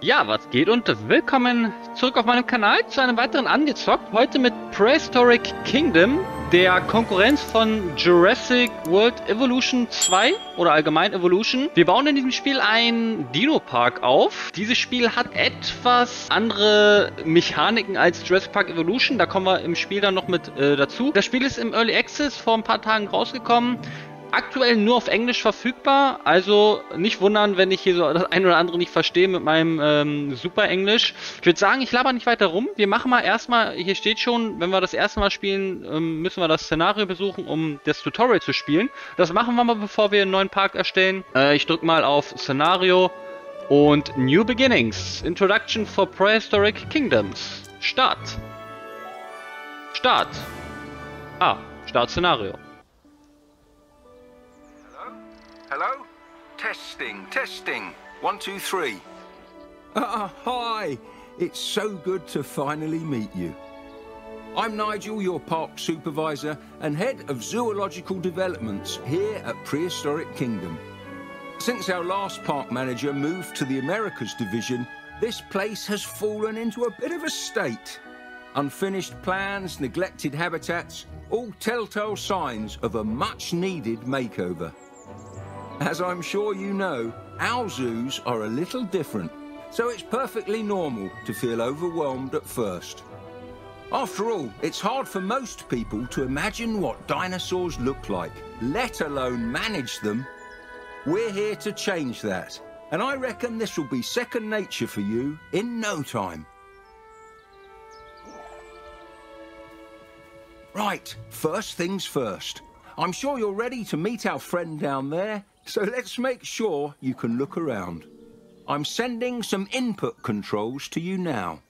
Ja, was geht und willkommen zurück auf meinem Kanal zu einem weiteren Angezockt. Heute mit Prehistoric Kingdom, der Konkurrenz von Jurassic World Evolution 2 oder allgemein Evolution. Wir bauen in diesem Spiel ein Dino-Park auf. Dieses Spiel hat etwas andere Mechaniken als Jurassic Park Evolution. Da kommen wir im Spiel dann noch mit äh, dazu. Das Spiel ist im Early Access vor ein paar Tagen rausgekommen aktuell nur auf Englisch verfügbar, also nicht wundern, wenn ich hier so das ein oder andere nicht verstehe mit meinem ähm, super Englisch. Ich würde sagen, ich laber nicht weiter rum. Wir machen mal erstmal, hier steht schon, wenn wir das erste Mal spielen, ähm, müssen wir das Szenario besuchen, um das Tutorial zu spielen. Das machen wir mal, bevor wir einen neuen Park erstellen. Äh, ich drücke mal auf Szenario und New Beginnings. Introduction for Prehistoric Kingdoms. Start. Start. Ah, Start Hello? Testing, testing. One, two, three. Ah, hi. It's so good to finally meet you. I'm Nigel, your park supervisor and head of zoological developments here at Prehistoric Kingdom. Since our last park manager moved to the Americas division, this place has fallen into a bit of a state. Unfinished plans, neglected habitats, all telltale signs of a much needed makeover. As I'm sure you know, our zoos are a little different, so it's perfectly normal to feel overwhelmed at first. After all, it's hard for most people to imagine what dinosaurs look like, let alone manage them. We're here to change that, and I reckon this will be second nature for you in no time. Right, first things first. I'm sure you're ready to meet our friend down there so let's make sure you can look around. I'm sending some input controls to you now.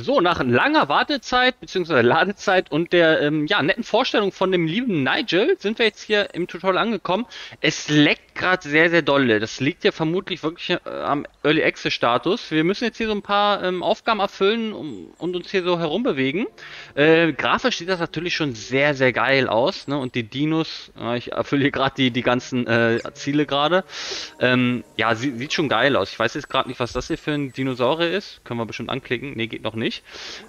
So, nach langer Wartezeit bzw. Ladezeit und der ähm, ja, netten Vorstellung von dem lieben Nigel sind wir jetzt hier im Tutorial angekommen. Es leckt gerade sehr, sehr dolle. Das liegt ja vermutlich wirklich äh, am Early Access Status. Wir müssen jetzt hier so ein paar ähm, Aufgaben erfüllen um, und uns hier so herumbewegen. Äh, grafisch sieht das natürlich schon sehr, sehr geil aus. Ne? Und die Dinos, äh, ich erfülle hier gerade die, die ganzen äh, Ziele gerade. Ähm, ja, sie, sieht schon geil aus. Ich weiß jetzt gerade nicht, was das hier für ein Dinosaurier ist. Können wir bestimmt anklicken. Ne, geht noch nicht.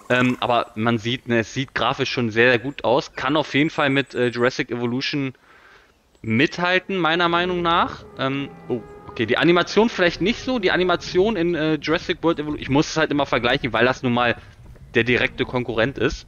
Ähm, aber man sieht, ne, es sieht grafisch schon sehr, sehr gut aus. Kann auf jeden Fall mit äh, Jurassic Evolution mithalten, meiner Meinung nach. Ähm, oh, okay, die Animation vielleicht nicht so. Die Animation in äh, Jurassic World Evolution, ich muss es halt immer vergleichen, weil das nun mal der direkte Konkurrent ist.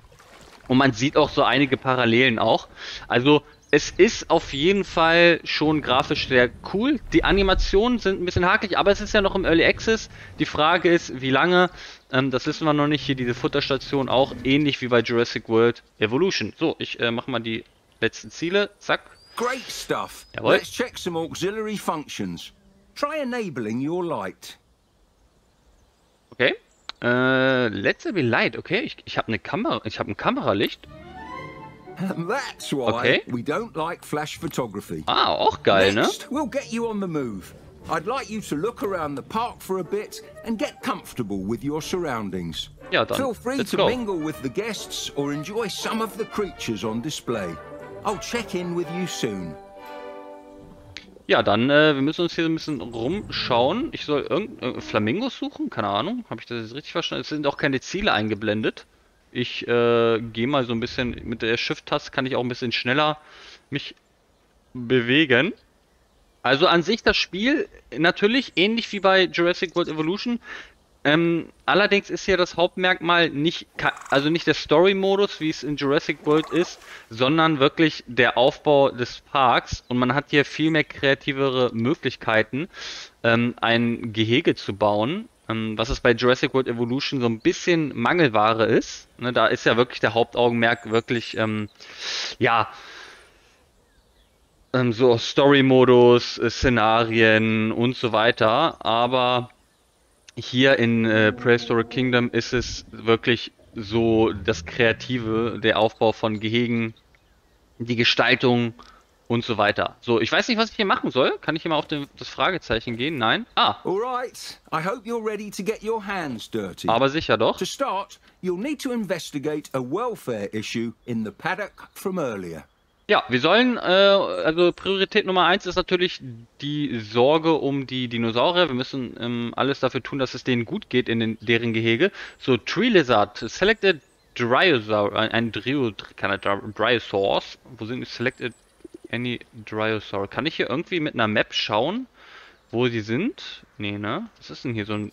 Und man sieht auch so einige Parallelen auch. Also es ist auf jeden Fall schon grafisch sehr cool. Die Animationen sind ein bisschen hakelig, aber es ist ja noch im Early Access. Die Frage ist, wie lange. Ähm, das wissen wir noch nicht. Hier diese Futterstation auch ähnlich wie bei Jurassic World Evolution. So, ich äh, mache mal die letzten Ziele. Zack. Great stuff. Jawohl. Let's check some auxiliary functions. Try enabling your light. Okay. Äh, let's be light. Okay, ich, ich habe eine Kamera. Ich habe ein Kameralicht. That's why Okay. we don't like flash photography. Ah, auch geil, ne? Next, we'll get you on the move. I'd like you to look around the park for a bit and get comfortable with your surroundings. Ja, dann. Feel free Let's to go. mingle with the guests or enjoy some of the creatures on display. I'll check in with you soon. Ja, dann, äh, wir müssen uns hier ein bisschen rumschauen. Ich soll irgendein äh, Flamingos suchen? Keine Ahnung. Habe ich das jetzt richtig verstanden? Es sind auch keine Ziele eingeblendet. Ich äh, gehe mal so ein bisschen mit der Shift-Taste kann ich auch ein bisschen schneller mich bewegen. Also an sich das Spiel natürlich ähnlich wie bei Jurassic World Evolution. Ähm, allerdings ist hier das Hauptmerkmal nicht, also nicht der Story-Modus, wie es in Jurassic World ist, sondern wirklich der Aufbau des Parks. Und man hat hier viel mehr kreativere Möglichkeiten, ähm, ein Gehege zu bauen. Ähm, was es bei Jurassic World Evolution so ein bisschen Mangelware ist. Ne, da ist ja wirklich der Hauptaugenmerk wirklich, ähm, ja, ähm, so Story-Modus, äh, Szenarien und so weiter. Aber hier in äh, Prehistoric Kingdom ist es wirklich so das Kreative, der Aufbau von Gehegen, die Gestaltung und so weiter. So, ich weiß nicht, was ich hier machen soll. Kann ich hier mal auf den, das Fragezeichen gehen? Nein? Ah, All right. I hope you're ready to get your hands dirty. aber sicher doch. To start, you'll need to investigate a welfare issue in the paddock from earlier. Ja, wir sollen, äh, also Priorität Nummer eins ist natürlich die Sorge um die Dinosaurier. Wir müssen ähm, alles dafür tun, dass es denen gut geht in den, deren Gehege. So, Tree Lizard, selected Dryosaur, ein Dryo, keine Dryosaurs. Wo sind die selected any Dryosaur? Kann ich hier irgendwie mit einer Map schauen, wo sie sind? Nee, ne? Was ist denn hier so ein...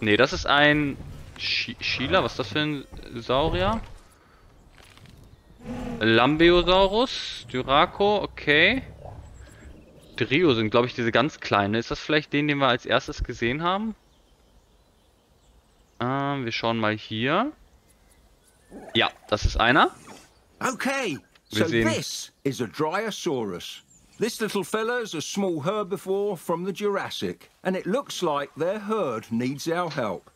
Nee, das ist ein Sheila, was ist das für ein Saurier? Lambeosaurus, Dyraco, okay. Drio sind, glaube ich, diese ganz kleinen. Ist das vielleicht den, den wir als erstes gesehen haben? Ähm, wir schauen mal hier. Ja, das ist einer. Okay, so this is a Dryosaurus. This little fella's a small herbivore from the Jurassic, and it looks like their herd needs our help.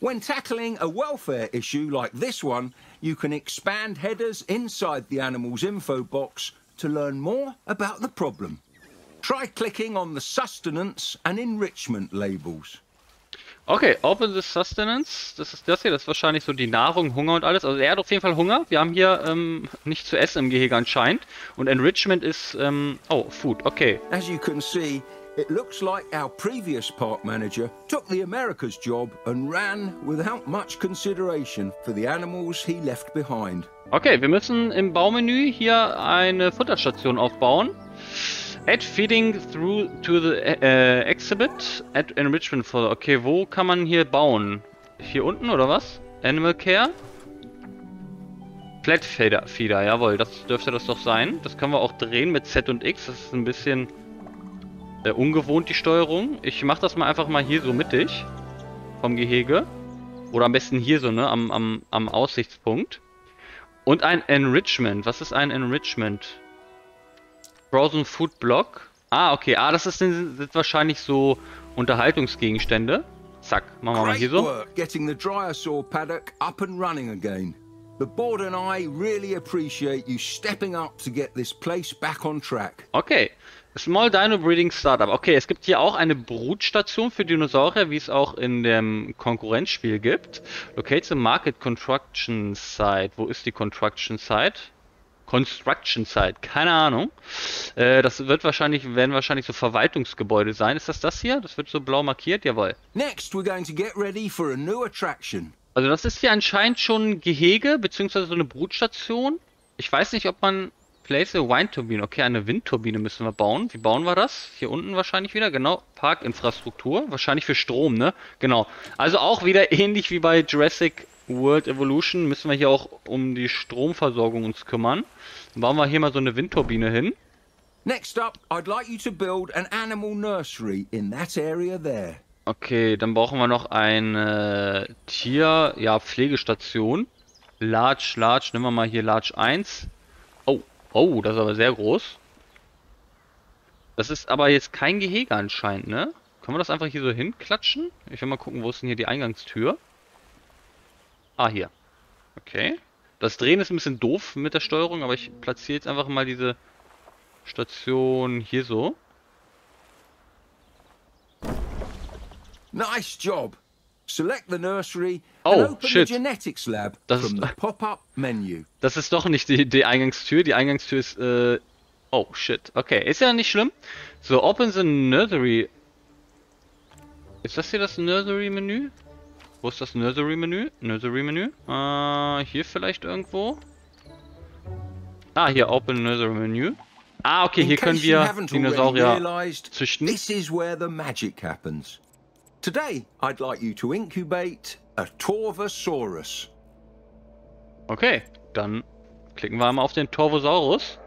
When tackling a welfare issue like this one, you can expand headers inside the animal's info box to learn more about the problem. Try clicking on the sustenance and enrichment labels. Okay, open the sustenance. Das ist das hier, das ist wahrscheinlich so die Nahrung, Hunger und alles. Also er hat auf jeden Fall Hunger. Wir haben hier ähm, nichts zu essen im Gehege anscheinend. Und Enrichment ist, ähm, oh, Food, okay. As you can see, It looks like our previous park manager took the America's job and ran without much consideration for the animals he left behind. Okay, wir müssen im Baumenü hier eine Futterstation aufbauen. Add feeding through to the uh, exhibit. Add enrichment for. Okay, wo kann man hier bauen? Hier unten oder was? Animal Care? Flat Feeder, Feeder, jawohl, das dürfte das doch sein. Das können wir auch drehen mit Z und X. Das ist ein bisschen äh, ungewohnt, die Steuerung. Ich mache das mal einfach mal hier so mittig. Vom Gehege. Oder am besten hier so, ne? Am, am, am Aussichtspunkt. Und ein Enrichment. Was ist ein Enrichment? Frozen Food Block. Ah, okay. Ah, das ist, sind, sind wahrscheinlich so Unterhaltungsgegenstände. Zack, machen wir mal hier so. The board and I really appreciate you stepping up to get this place back on track. Okay. Small Dino Breeding Startup. Okay, es gibt hier auch eine Brutstation für Dinosaurier, wie es auch in dem Konkurrenzspiel gibt. Locate the Market Construction Site. Wo ist die Construction Site? Construction Site, keine Ahnung. Äh, das wird wahrscheinlich, werden wahrscheinlich so Verwaltungsgebäude sein. Ist das das hier? Das wird so blau markiert, jawohl. Next we're going to get ready for a new attraction. Also das ist hier anscheinend schon ein Gehege, beziehungsweise so eine Brutstation. Ich weiß nicht, ob man Place a Wind Turbine. Okay, eine Windturbine müssen wir bauen. Wie bauen wir das? Hier unten wahrscheinlich wieder. Genau. Parkinfrastruktur. Wahrscheinlich für Strom, ne? Genau. Also auch wieder ähnlich wie bei Jurassic World Evolution müssen wir hier auch um die Stromversorgung uns kümmern. Dann bauen wir hier mal so eine Windturbine hin. Next up, I'd like you to build an animal nursery in that area there. Okay, dann brauchen wir noch eine Tier, ja, Pflegestation. Large, Large, nehmen wir mal hier Large 1. Oh, das ist aber sehr groß. Das ist aber jetzt kein Gehege anscheinend, ne? Können wir das einfach hier so hinklatschen? Ich will mal gucken, wo ist denn hier die Eingangstür? Ah, hier. Okay. Das Drehen ist ein bisschen doof mit der Steuerung, aber ich platziere jetzt einfach mal diese Station hier so. Nice job. Select the nursery oh, and open shit. the genetics lab das from ist, the pop-up menu. Das ist doch nicht die, die Eingangstür. Die Eingangstür ist, äh, oh shit. Okay, ist ja nicht schlimm. So, open the nursery. Ist das hier das Nursery-Menü? Wo ist das Nursery-Menü? Nursery-Menü? Äh, hier vielleicht irgendwo? Ah, hier, Open Nursery-Menü. Ah, okay, hier können wir Dinosaurier züchten. This is where the magic happens. Today, I'd like you to incubate a Torvosaurus. Okay, dann klicken wir mal auf den Torvosaurus.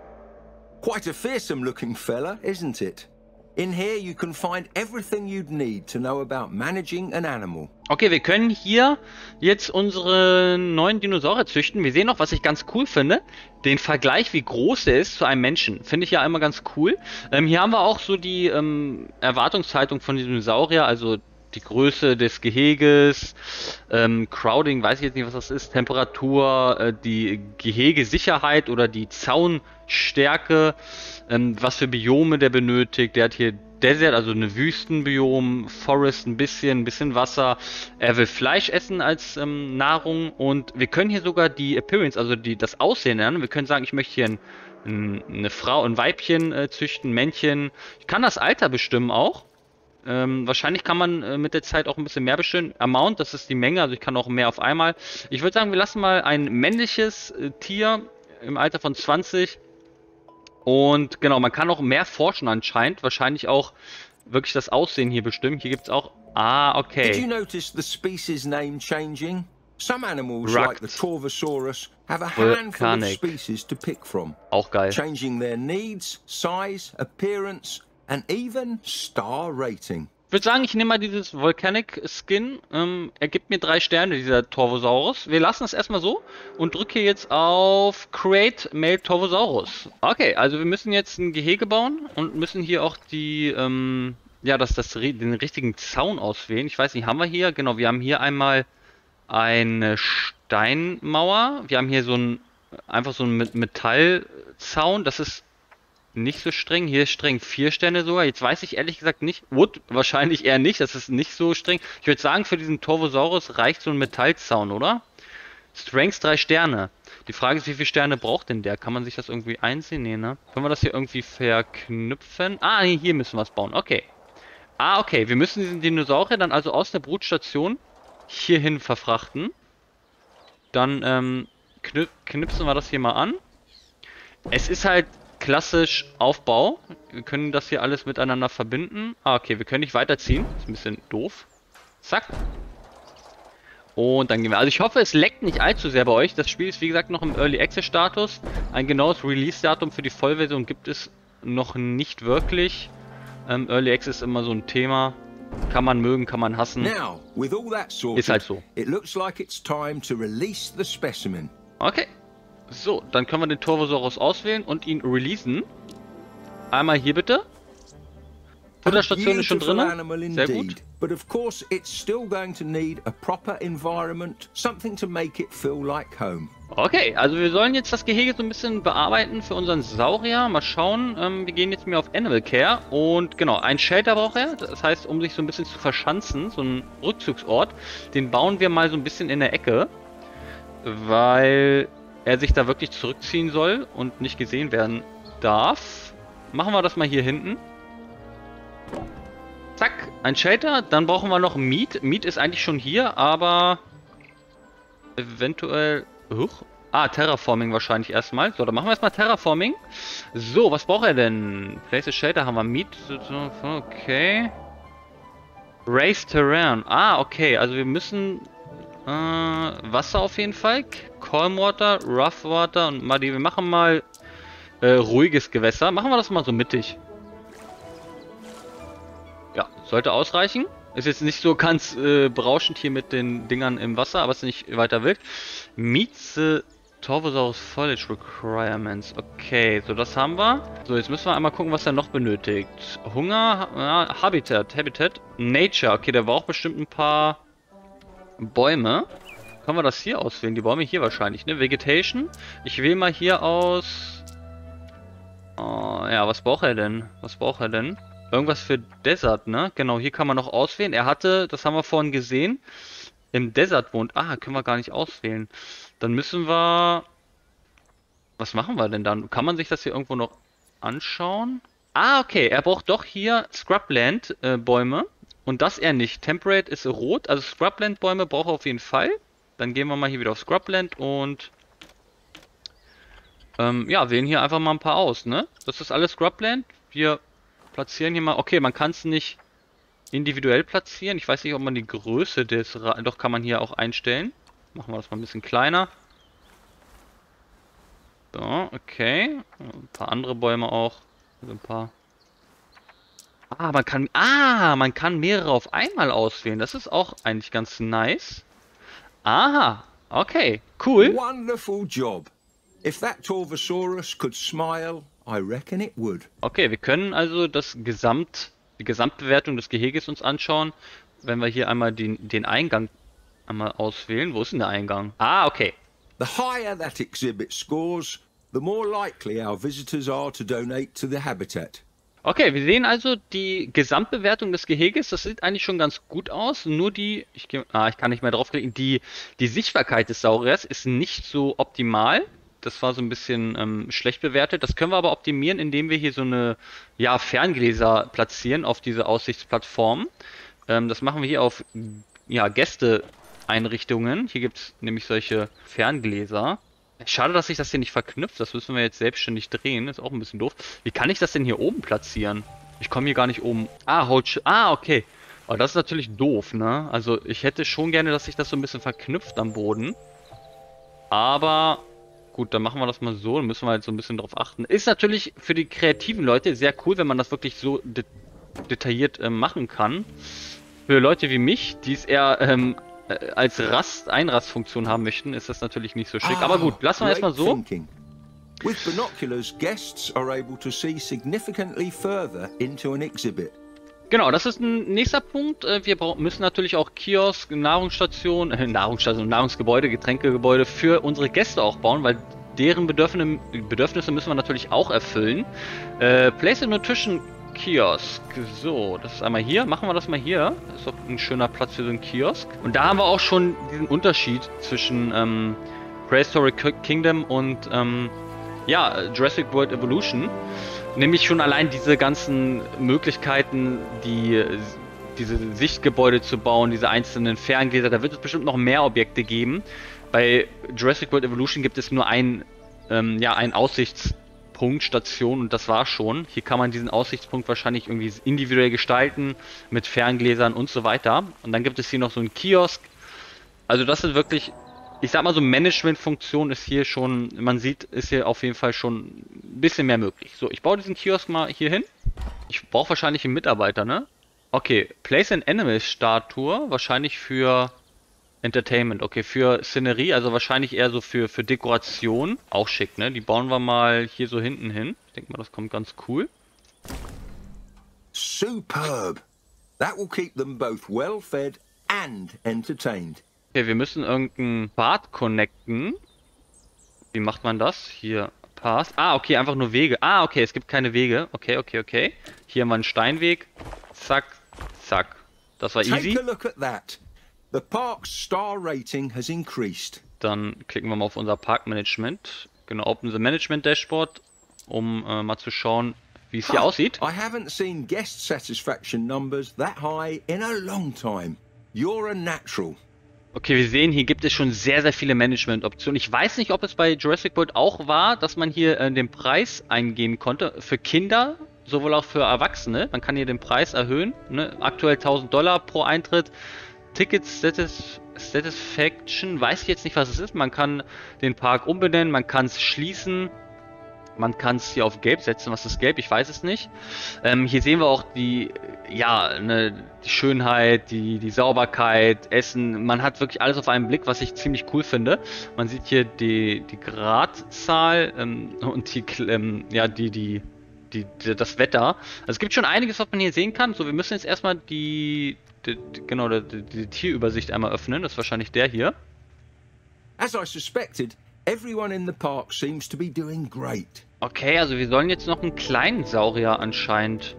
Quite a fearsome looking fella, isn't it? In here you can find everything you'd need to know about managing an animal. Okay, wir können hier jetzt unsere neuen Dinosaurier züchten. Wir sehen noch, was ich ganz cool finde, den Vergleich, wie groß der ist zu einem Menschen. Finde ich ja immer ganz cool. Ähm, hier haben wir auch so die ähm, Erwartungshaltung von Dinosaurier, also die Größe des Geheges, ähm, Crowding, weiß ich jetzt nicht, was das ist, Temperatur, äh, die Gehegesicherheit oder die Zaunstärke, ähm, was für Biome der benötigt. Der hat hier Desert, also eine Wüstenbiom, Forest ein bisschen, ein bisschen Wasser. Er will Fleisch essen als ähm, Nahrung und wir können hier sogar die Appearance, also die, das Aussehen lernen. Wir können sagen, ich möchte hier ein eine Frau, ein Weibchen äh, züchten, Männchen. Ich kann das Alter bestimmen auch. Ähm, wahrscheinlich kann man äh, mit der Zeit auch ein bisschen mehr bestimmen. Amount, das ist die Menge, also ich kann auch mehr auf einmal. Ich würde sagen, wir lassen mal ein männliches äh, Tier im Alter von 20. Und genau, man kann auch mehr forschen anscheinend. Wahrscheinlich auch wirklich das Aussehen hier bestimmen. Hier gibt es auch... Ah, okay. Did you notice the species name changing? Some animals, Rucked. like the Torvosaurus, have a handful of species to pick from. Auch geil. Changing their needs, size, appearance and even star rating. Ich würde sagen, ich nehme mal dieses Volcanic Skin. Ähm, er gibt mir drei Sterne, dieser Torvosaurus. Wir lassen es erstmal so und drücke jetzt auf Create Male Torvosaurus. Okay, also wir müssen jetzt ein Gehege bauen und müssen hier auch die, ähm, ja, das, das, den richtigen Zaun auswählen. Ich weiß nicht, haben wir hier? Genau, wir haben hier einmal eine Steinmauer. Wir haben hier so ein, einfach so ein Metallzaun. Das ist nicht so streng. Hier ist streng vier Sterne sogar. Jetzt weiß ich ehrlich gesagt nicht. Wood wahrscheinlich eher nicht. Das ist nicht so streng. Ich würde sagen, für diesen Torvosaurus reicht so ein Metallzaun, oder? Strengths drei Sterne. Die Frage ist, wie viele Sterne braucht denn der? Kann man sich das irgendwie einsehen? Nee, ne? Können wir das hier irgendwie verknüpfen? Ah, hier müssen wir es bauen. Okay. Ah, okay. Wir müssen diesen Dinosaurier dann also aus der Brutstation hierhin verfrachten. Dann ähm, knip knipsen wir das hier mal an. Es ist halt klassisch Aufbau. Wir können das hier alles miteinander verbinden. Ah, okay, wir können nicht weiterziehen. Ist ein bisschen doof. Zack. Und dann gehen wir. Also ich hoffe, es leckt nicht allzu sehr bei euch. Das Spiel ist wie gesagt noch im Early Access Status. Ein genaues Release-Datum für die Vollversion gibt es noch nicht wirklich. Ähm, Early Access ist immer so ein Thema. Kann man mögen, kann man hassen. Now, sorted, ist halt so. Like okay. So, dann können wir den Torvosaurus auswählen und ihn releasen. Einmal hier bitte. Futterstation ist schon drin. Sehr gut. But of course, it's still going to need a proper environment, something to make it feel like home. Okay, also wir sollen jetzt das Gehege so ein bisschen bearbeiten für unseren Saurier. Mal schauen. Ähm, wir gehen jetzt mehr auf Animal Care. Und genau, ein Shelter braucht er. Das heißt, um sich so ein bisschen zu verschanzen, so ein Rückzugsort, den bauen wir mal so ein bisschen in der Ecke. Weil er sich da wirklich zurückziehen soll und nicht gesehen werden darf. Machen wir das mal hier hinten. Zack, ein Shelter. Dann brauchen wir noch Meat. Meat ist eigentlich schon hier, aber eventuell... Huch. Ah, Terraforming wahrscheinlich erstmal. So, dann machen wir erstmal Terraforming. So, was braucht er denn? Place a Shelter haben wir Meat. Okay. Race Terrain. Ah, okay. Also wir müssen äh, Wasser auf jeden Fall. Calm Water, Rough Water und Muddy. Wir machen mal äh, ruhiges Gewässer. Machen wir das mal so mittig. Ja, sollte ausreichen. Ist jetzt nicht so ganz äh, berauschend hier mit den Dingern im Wasser, aber es nicht weiter wild. Meets the Torvosaurus Foliage Requirements. Okay, so das haben wir. So, jetzt müssen wir einmal gucken, was er noch benötigt. Hunger, ja, Habitat, Habitat, Nature. Okay, der braucht bestimmt ein paar Bäume. Können wir das hier auswählen? Die Bäume hier wahrscheinlich, ne? Vegetation. Ich wähle mal hier aus... Oh, ja, was braucht er denn? Was braucht er denn? Irgendwas für Desert, ne? Genau, hier kann man noch auswählen. Er hatte, das haben wir vorhin gesehen, im Desert wohnt. Ah, können wir gar nicht auswählen. Dann müssen wir... Was machen wir denn dann? Kann man sich das hier irgendwo noch anschauen? Ah, okay. Er braucht doch hier Scrubland-Bäume. Äh, und das er nicht. Temperate ist rot, also Scrubland-Bäume braucht er auf jeden Fall. Dann gehen wir mal hier wieder auf Scrubland und ähm, ja, wählen hier einfach mal ein paar aus, ne? Das ist alles Scrubland. Wir platzieren hier mal, okay, man kann es nicht individuell platzieren. Ich weiß nicht, ob man die Größe des, Ra doch kann man hier auch einstellen. Machen wir das mal ein bisschen kleiner. So, okay. Ein paar andere Bäume auch. Also ein paar Ah, man kann, ah, man kann mehrere auf einmal auswählen. Das ist auch eigentlich ganz nice. Aha, okay, cool. Wonderful job. If that Torvosaurus could smile, I reckon it would. Okay, wir können also das Gesamt, die Gesamtbewertung des Geheges uns anschauen, wenn wir hier einmal den, den Eingang einmal auswählen. Wo ist denn der Eingang? Ah, okay. The higher that exhibit scores, the more likely our visitors are to donate to the habitat. Okay, wir sehen also die Gesamtbewertung des Geheges. Das sieht eigentlich schon ganz gut aus. Nur die, ich, ah, ich kann nicht mehr draufklicken, die, die Sichtbarkeit des Sauriers ist nicht so optimal. Das war so ein bisschen ähm, schlecht bewertet. Das können wir aber optimieren, indem wir hier so eine ja, Ferngläser platzieren auf diese Aussichtsplattform. Ähm, das machen wir hier auf ja, Gästeeinrichtungen. Hier gibt es nämlich solche Ferngläser. Schade, dass sich das hier nicht verknüpft. Das müssen wir jetzt selbstständig drehen. Ist auch ein bisschen doof. Wie kann ich das denn hier oben platzieren? Ich komme hier gar nicht oben. Ah, hold Ah, okay. Aber das ist natürlich doof, ne? Also ich hätte schon gerne, dass sich das so ein bisschen verknüpft am Boden. Aber gut, dann machen wir das mal so. Dann müssen wir halt so ein bisschen drauf achten. Ist natürlich für die kreativen Leute sehr cool, wenn man das wirklich so de detailliert äh, machen kann. Für Leute wie mich, die es eher ähm, äh, als Rast, Einrastfunktion haben möchten, ist das natürlich nicht so schick. Ah, Aber gut, lassen wir erstmal so. Thinking. With binoculars, guests are able to see significantly further into an exhibit. Genau, das ist ein nächster Punkt. Äh, wir müssen natürlich auch Kiosk, Nahrungsstation, äh, Nahrungsstation, Nahrungsgebäude, Getränkegebäude für unsere Gäste auch bauen, weil deren Bedürfnisse müssen wir natürlich auch erfüllen. Äh, Place a Nutrition Kiosk. So, das ist einmal hier. Machen wir das mal hier. Das ist doch ein schöner Platz für so einen Kiosk. Und da haben wir auch schon diesen Unterschied zwischen ähm, Prehistoric Kingdom und ähm, ja, Jurassic World Evolution. Nämlich schon allein diese ganzen Möglichkeiten, die diese Sichtgebäude zu bauen, diese einzelnen Ferngläser, da wird es bestimmt noch mehr Objekte geben. Bei Jurassic World Evolution gibt es nur ein, ähm, ja, ein Aussichts Punkt, Station und das war schon. Hier kann man diesen Aussichtspunkt wahrscheinlich irgendwie individuell gestalten mit Ferngläsern und so weiter. Und dann gibt es hier noch so einen Kiosk. Also das sind wirklich, ich sag mal so Managementfunktion ist hier schon, man sieht, ist hier auf jeden Fall schon ein bisschen mehr möglich. So, ich baue diesen Kiosk mal hier hin. Ich brauche wahrscheinlich einen Mitarbeiter, ne? Okay, Place an Animal Statue, wahrscheinlich für Entertainment, okay, für Szenerie, also wahrscheinlich eher so für, für Dekoration. Auch schick, ne? Die bauen wir mal hier so hinten hin. Ich denke mal, das kommt ganz cool. Superb! That will keep them both well fed and entertained. Okay, wir müssen irgendein Bad connecten. Wie macht man das? Hier, Pass. Ah, okay, einfach nur Wege. Ah, okay, es gibt keine Wege. Okay, okay, okay. Hier mal ein Steinweg. Zack, zack. Das war easy. Take a look at that. The park's star rating has increased. Dann klicken wir mal auf unser Parkmanagement. Genau, Open the Management Dashboard, um äh, mal zu schauen, wie es hier aussieht. I haven't seen guest satisfaction numbers that high in a long time. You're a natural. Okay, wir sehen, hier gibt es schon sehr, sehr viele Management-Optionen. Ich weiß nicht, ob es bei Jurassic World auch war, dass man hier äh, den Preis eingeben konnte. Für Kinder, sowohl auch für Erwachsene. Man kann hier den Preis erhöhen. Ne? Aktuell 1000 Dollar pro Eintritt. Ticket Status, Satisfaction, weiß ich jetzt nicht, was es ist. Man kann den Park umbenennen, man kann es schließen, man kann es hier auf Gelb setzen. Was ist Gelb? Ich weiß es nicht. Ähm, hier sehen wir auch die, ja, ne, die Schönheit, die, die Sauberkeit, Essen. Man hat wirklich alles auf einen Blick, was ich ziemlich cool finde. Man sieht hier die, die Gradzahl ähm, und die, ähm, ja, die, die, die, das Wetter. Also es gibt schon einiges, was man hier sehen kann. So, wir müssen jetzt erstmal die, die, genau, die, die Tierübersicht einmal öffnen. Das ist wahrscheinlich der hier. As I suspected, everyone in the park seems to be doing great. Okay, also wir sollen jetzt noch einen kleinen Saurier anscheinend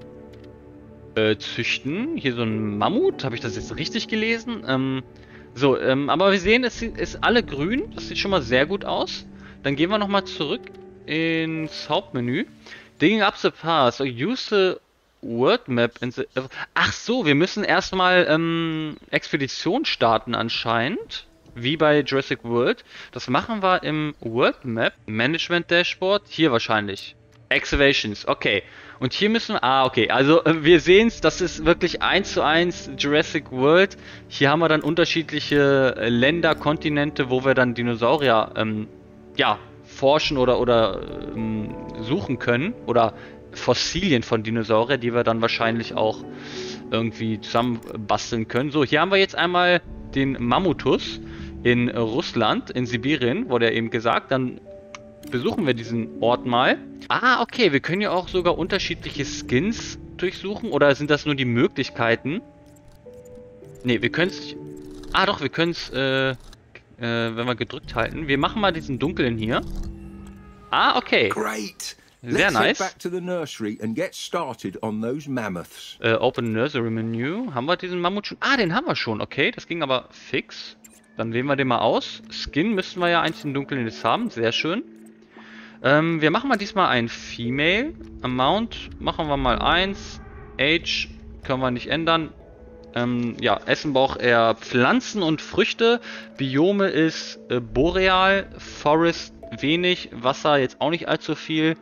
äh, züchten. Hier so ein Mammut, habe ich das jetzt richtig gelesen? Ähm, so, ähm, aber wir sehen, es ist alle grün. Das sieht schon mal sehr gut aus. Dann gehen wir nochmal zurück ins Hauptmenü. Digging up the path. Use the World Map. Ach so, wir müssen erstmal ähm, Expedition starten anscheinend. Wie bei Jurassic World. Das machen wir im World Map. Management Dashboard. Hier wahrscheinlich. Excavations, okay. Und hier müssen wir, ah, okay, also äh, wir sehen es, das ist wirklich eins zu eins Jurassic World. Hier haben wir dann unterschiedliche äh, Länder, Kontinente, wo wir dann Dinosaurier, ähm, ja, forschen oder, oder ähm, suchen können. Oder Fossilien von Dinosauriern, die wir dann wahrscheinlich auch irgendwie zusammenbasteln können. So, hier haben wir jetzt einmal den Mammutus in Russland, in Sibirien, wurde ja eben gesagt. Dann besuchen wir diesen Ort mal. Ah, okay, wir können ja auch sogar unterschiedliche Skins durchsuchen. Oder sind das nur die Möglichkeiten? Ne, wir können es... Ah, doch, wir können es, äh, äh, wenn wir gedrückt halten. Wir machen mal diesen dunklen hier. Ah, okay. Great. Sehr nice. Äh, Open Nursery Menu. Haben wir diesen Mammut schon? Ah, den haben wir schon. Okay, das ging aber fix. Dann wählen wir den mal aus. Skin müssten wir ja eins in Dunkeln jetzt haben. Sehr schön. Ähm, wir machen mal diesmal ein Female. Amount machen wir mal 1. Age können wir nicht ändern. Ähm, ja, Essen braucht eher Pflanzen und Früchte. Biome ist äh, Boreal, Forest wenig, Wasser jetzt auch nicht allzu viel.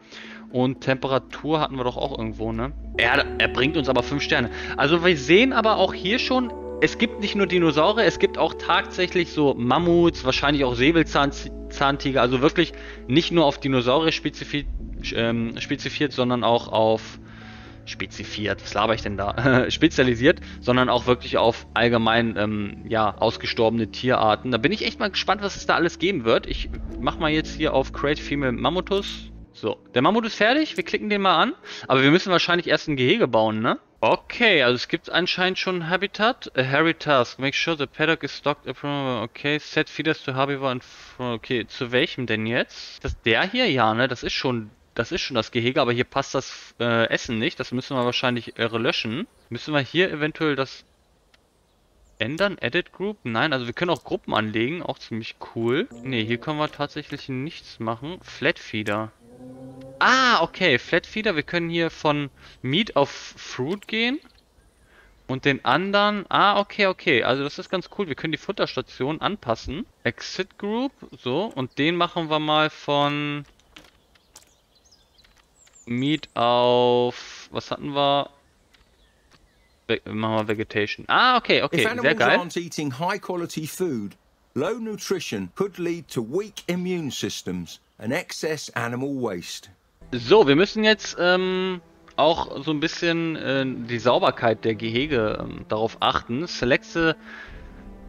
Und Temperatur hatten wir doch auch irgendwo, ne? Er, er bringt uns aber 5 Sterne. Also wir sehen aber auch hier schon, es gibt nicht nur Dinosaurier, es gibt auch tatsächlich so Mammuts, wahrscheinlich auch Säbelzahntiger. Also wirklich nicht nur auf Dinosaurier spezifiziert, ähm, spezifiziert sondern auch auf spezifiert, was laber ich denn da? spezialisiert, sondern auch wirklich auf allgemein ähm, ja, ausgestorbene Tierarten. Da bin ich echt mal gespannt, was es da alles geben wird. Ich mach mal jetzt hier auf Create Female Mammutus so, der Mammut ist fertig. Wir klicken den mal an. Aber wir müssen wahrscheinlich erst ein Gehege bauen, ne? Okay, also es gibt anscheinend schon Habitat. A hairy task. Make sure the paddock is stocked. Okay, set feeders to herbivore. Okay, zu welchem denn jetzt? Das der hier? Ja, ne? Das ist schon... Das ist schon das Gehege, aber hier passt das äh, Essen nicht. Das müssen wir wahrscheinlich äh, löschen. Müssen wir hier eventuell das ändern? Edit Group? Nein, also wir können auch Gruppen anlegen. Auch ziemlich cool. Ne, hier können wir tatsächlich nichts machen. Flat Feeder. Ah, okay. Flat Feeder. Wir können hier von Meat auf Fruit gehen. Und den anderen... Ah, okay, okay. Also das ist ganz cool. Wir können die Futterstation anpassen. Exit Group. So. Und den machen wir mal von... Meat auf... Was hatten wir? Ve machen wir Vegetation. Ah, okay, okay. Sehr geil. eating high quality food, low nutrition could lead to weak immune systems and excess animal waste. So, wir müssen jetzt ähm, auch so ein bisschen äh, die Sauberkeit der Gehege ähm, darauf achten. Select the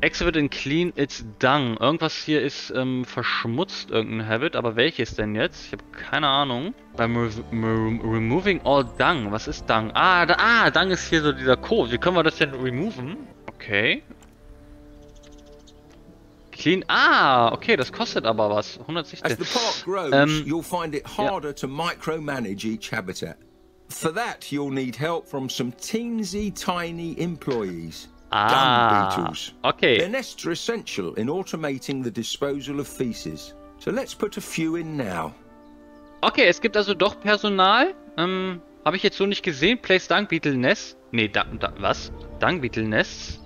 Exhibit and clean its dung. Irgendwas hier ist ähm, verschmutzt, irgendein Habit, aber welches denn jetzt? Ich habe keine Ahnung. Beim Re Re Removing all dung. Was ist dung? Ah, da, ah, dung ist hier so dieser Code. Wie können wir das denn removen? Okay. Clean. Ah, okay, das kostet aber was. 160. As the park grows, ähm, you'll find it harder ja. to micromanage each habitat. For that, you'll need help from some teensy tiny employees. Ah, Dung beetles. Okay. Their nests are essential in automating the disposal of feces. So let's put a few in now. Okay, es gibt also doch Personal. Ähm, habe ich jetzt so nicht gesehen. Place Dung Beetle Nest. Nee, da, da, was? Dung Beetle Nests?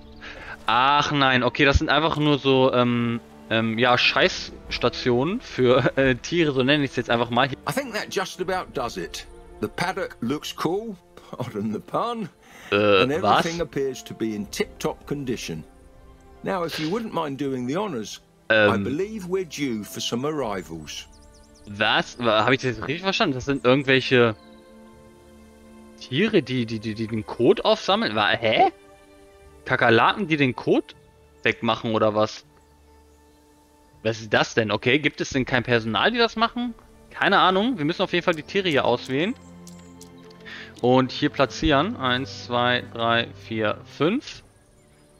Ach nein, okay, das sind einfach nur so, ähm, ähm, ja, Scheißstationen für äh, Tiere, so nenne ich es jetzt einfach mal. I think that just about does it. The paddock looks cool, pardon the pun, äh, and everything was? appears to be in tip-top condition. Now, if you wouldn't mind doing the honors, ähm, I believe we're due for some arrivals. Was? Habe ich das jetzt richtig verstanden? Das sind irgendwelche Tiere, die, die, die, die den Code aufsammeln? War, hä? Kakerlaken, die den Code wegmachen oder was? Was ist das denn? Okay, gibt es denn kein Personal, die das machen? Keine Ahnung. Wir müssen auf jeden Fall die Tiere hier auswählen. Und hier platzieren. Eins, zwei, drei, vier, fünf.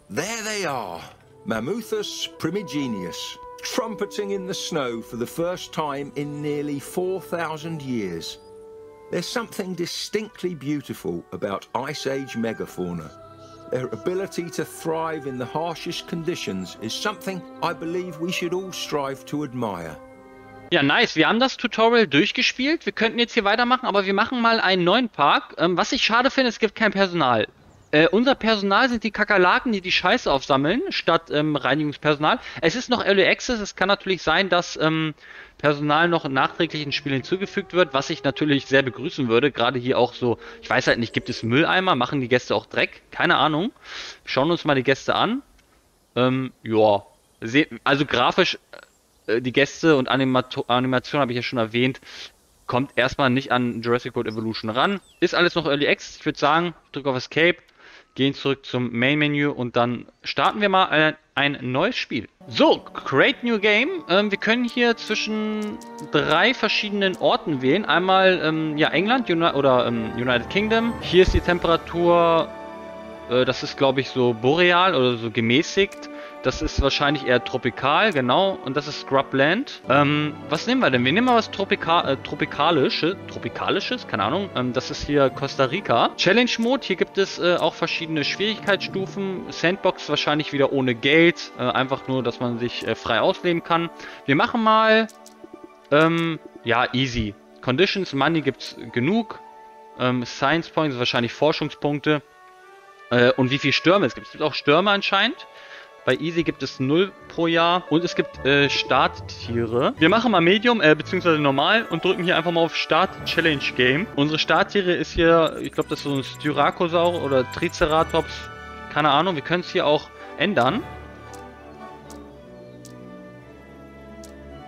There they are. Mammuthus primigenius. Trumpeting in the snow for the first time in nearly 4,000 years. There's something distinctly beautiful about Ice Age megafauna. Their ability to thrive in the harshest conditions is something I believe we should all strive to admire. Ja, nice. Wir haben das Tutorial durchgespielt. Wir könnten jetzt hier weitermachen, aber wir machen mal einen neuen Park. Ähm, was ich schade finde, es gibt kein Personal. Äh, unser Personal sind die Kakerlaken, die die Scheiße aufsammeln, statt ähm, Reinigungspersonal. Es ist noch Early Access. Es kann natürlich sein, dass ähm, Personal noch nachträglich ins Spiel hinzugefügt wird, was ich natürlich sehr begrüßen würde. Gerade hier auch so, ich weiß halt nicht, gibt es Mülleimer? Machen die Gäste auch Dreck? Keine Ahnung. Schauen uns mal die Gäste an. Ähm, ja, also grafisch, äh, die Gäste und Animato Animation habe ich ja schon erwähnt, kommt erstmal nicht an Jurassic World Evolution ran. Ist alles noch Early Access. Ich würde sagen, drücke auf Escape gehen zurück zum Main Menü und dann starten wir mal ein, ein neues Spiel. So, Create New Game. Ähm, wir können hier zwischen drei verschiedenen Orten wählen. Einmal ähm, ja, England Uni oder ähm, United Kingdom. Hier ist die Temperatur, äh, das ist glaube ich so boreal oder so gemäßigt. Das ist wahrscheinlich eher tropikal, genau. Und das ist Scrubland. Ähm, was nehmen wir denn? Wir nehmen mal was Tropika äh, Tropikalisches. Tropikalisches? Keine Ahnung. Ähm, das ist hier Costa Rica. Challenge Mode. Hier gibt es äh, auch verschiedene Schwierigkeitsstufen. Sandbox wahrscheinlich wieder ohne Geld. Äh, einfach nur, dass man sich äh, frei ausleben kann. Wir machen mal... Ähm, Ja, easy. Conditions, Money gibt's genug. Ähm, Science Points, wahrscheinlich Forschungspunkte. Äh, und wie viele Stürme es gibt. Es gibt auch Stürme anscheinend. Bei Easy gibt es 0 pro Jahr und es gibt äh, Starttiere. Wir machen mal Medium, äh, beziehungsweise normal und drücken hier einfach mal auf Start Challenge Game. Unsere Starttiere ist hier, ich glaube, das ist so ein Styracosaur oder Triceratops. Keine Ahnung, wir können es hier auch ändern.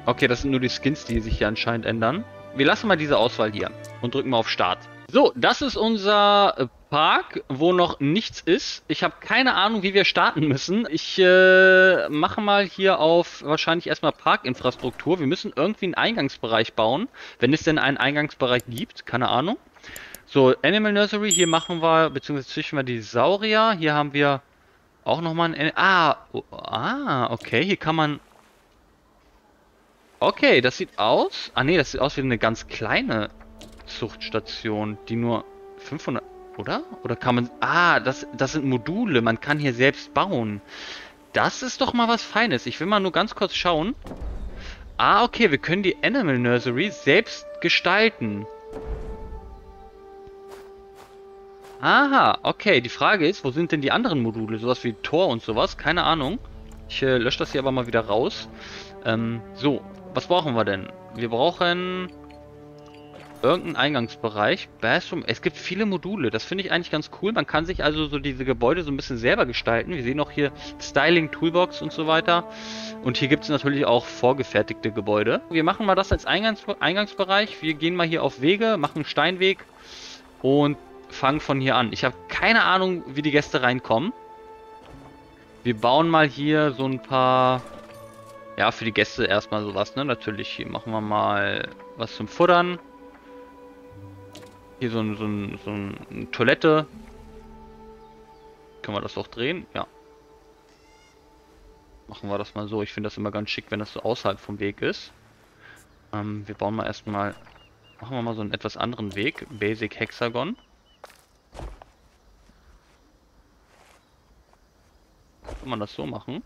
Okay, das sind nur die Skins, die sich hier anscheinend ändern. Wir lassen mal diese Auswahl hier und drücken mal auf Start. So, das ist unser äh, Park, wo noch nichts ist. Ich habe keine Ahnung, wie wir starten müssen. Ich äh, mache mal hier auf wahrscheinlich erstmal Parkinfrastruktur. Wir müssen irgendwie einen Eingangsbereich bauen, wenn es denn einen Eingangsbereich gibt. Keine Ahnung. So, Animal Nursery, hier machen wir, beziehungsweise züchten wir die Saurier. Hier haben wir auch nochmal ein... Ah, oh, ah, okay, hier kann man... Okay, das sieht aus... Ah nee, das sieht aus wie eine ganz kleine Zuchtstation, die nur 500... Oder? Oder kann man... Ah, das, das sind Module. Man kann hier selbst bauen. Das ist doch mal was Feines. Ich will mal nur ganz kurz schauen. Ah, okay. Wir können die Animal Nursery selbst gestalten. Aha, okay. Die Frage ist, wo sind denn die anderen Module? Sowas wie Tor und sowas? Keine Ahnung. Ich äh, lösche das hier aber mal wieder raus. Ähm, so. Was brauchen wir denn? Wir brauchen irgendein Eingangsbereich. Bathroom. Es gibt viele Module. Das finde ich eigentlich ganz cool. Man kann sich also so diese Gebäude so ein bisschen selber gestalten. Wir sehen auch hier Styling, Toolbox und so weiter. Und hier gibt es natürlich auch vorgefertigte Gebäude. Wir machen mal das als Eingangs Eingangsbereich. Wir gehen mal hier auf Wege, machen einen Steinweg und fangen von hier an. Ich habe keine Ahnung, wie die Gäste reinkommen. Wir bauen mal hier so ein paar... Ja, für die Gäste erstmal sowas, ne? Natürlich, hier machen wir mal was zum Futtern. Hier so, ein, so, ein, so eine Toilette. Können wir das auch drehen? Ja. Machen wir das mal so. Ich finde das immer ganz schick, wenn das so außerhalb vom Weg ist. Ähm, wir bauen mal erstmal... Machen wir mal so einen etwas anderen Weg. Basic Hexagon. Kann man das so machen?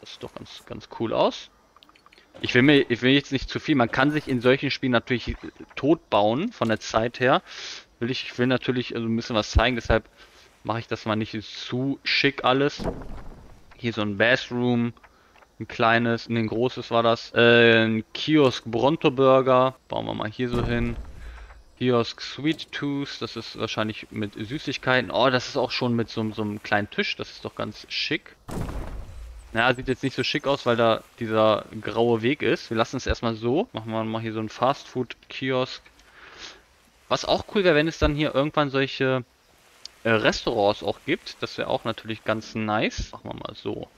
Das sieht doch ganz, ganz cool aus. Ich will mir, ich will jetzt nicht zu viel. Man kann sich in solchen Spielen natürlich tot bauen von der Zeit her. Will ich, ich will natürlich also ein bisschen was zeigen, deshalb mache ich das mal nicht zu schick alles. Hier so ein Bathroom, ein kleines, ein großes war das. Äh, ein Kiosk Bronto Burger, bauen wir mal hier so hin. Kiosk Sweet Tooth, das ist wahrscheinlich mit Süßigkeiten. Oh, das ist auch schon mit so, so einem kleinen Tisch, das ist doch ganz schick. Naja, sieht jetzt nicht so schick aus, weil da dieser graue Weg ist. Wir lassen es erstmal so. Machen wir mal hier so einen Fastfood-Kiosk. Was auch cool wäre, wenn es dann hier irgendwann solche äh, Restaurants auch gibt. Das wäre auch natürlich ganz nice. Machen wir mal so.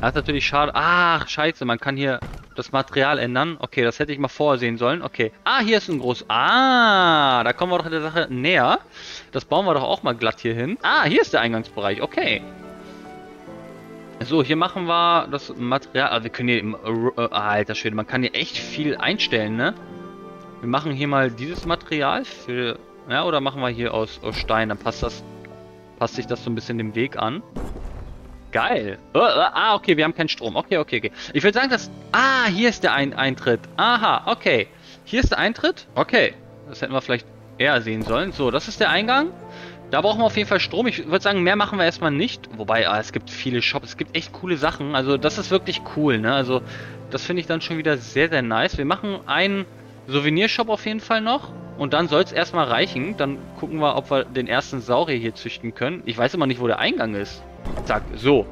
Das ist natürlich schade. Ach, scheiße, man kann hier das Material ändern. Okay, das hätte ich mal vorsehen sollen. Okay. Ah, hier ist ein groß... Ah, da kommen wir doch der Sache näher. Das bauen wir doch auch mal glatt hier hin. Ah, hier ist der Eingangsbereich. Okay. So, hier machen wir das Material. Also wir können hier im... Äh, alter Schwede, man kann hier echt viel einstellen, ne? Wir machen hier mal dieses Material für... Ja, oder machen wir hier aus, aus Stein. Dann passt das... Passt sich das so ein bisschen dem Weg an. Geil. Oh, oh, ah, okay, wir haben keinen Strom. Okay, okay, okay. Ich würde sagen, dass... Ah, hier ist der Ein Eintritt. Aha, okay. Hier ist der Eintritt. Okay. Das hätten wir vielleicht eher sehen sollen. So, das ist der Eingang. Da brauchen wir auf jeden Fall Strom. Ich würde sagen, mehr machen wir erstmal nicht. Wobei, ah, es gibt viele Shops, es gibt echt coole Sachen. Also das ist wirklich cool, ne? Also das finde ich dann schon wieder sehr, sehr nice. Wir machen einen Souvenirshop auf jeden Fall noch. Und dann soll es erstmal reichen. Dann gucken wir, ob wir den ersten Saurier hier züchten können. Ich weiß immer nicht, wo der Eingang ist. Zack, so.